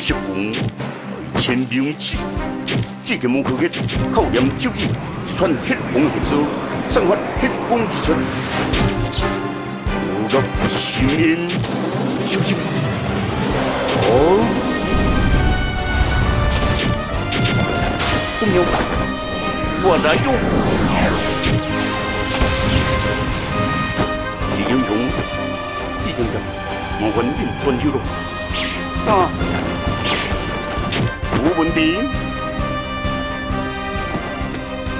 石公在千兵起，这个门口的考验就义，传血公合作，生发血公之术，我的青年休息。哦，不明白，我来用。是英雄，一定的，我稳定端住了。三，无问题。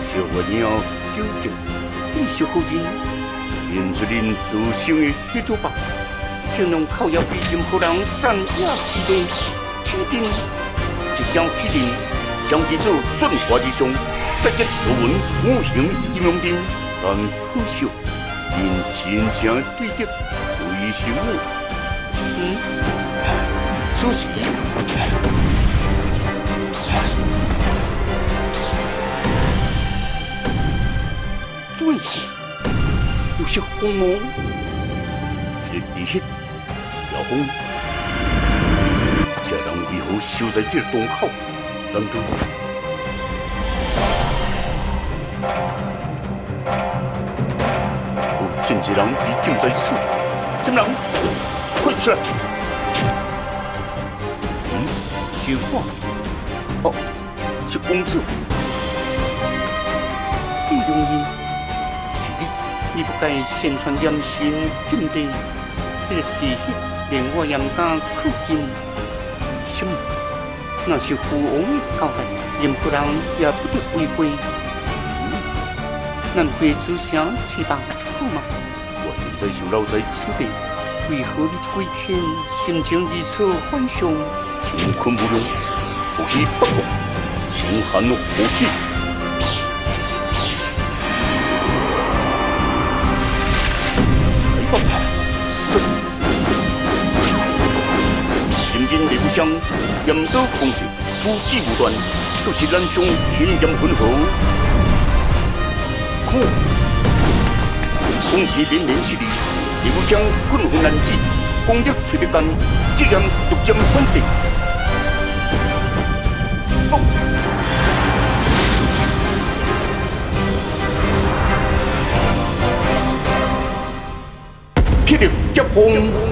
小姑娘，究竟你是何人？连出恁独生的黑猪吧。想用靠要比任何人善雅之地，铁定一项铁定，相记住顺华之上，再结刘文五行一两定，但可惜因真正对敌为是我，嗯，所是转世有些荒谬，是地血。老风，这人为何守在这洞口？难道有真济人已经在此？真人，快出来！嗯，是我。哦，是公主。李容易，你，不该宣传良心，对不对？这个地血。连我也敢靠近，什么？那是父王交代，任何人也不得违背。咱会。主想提拔好吗？我现在就留在此地，为何你这几天心情如此涣散？贫困无用，不去不顾，心寒何去？相严德风势，不计无端，都是咱兄阴阳混合。空，空是连连势力，互相困困难治，功力垂不干，这样独占关胜。霹雳接风。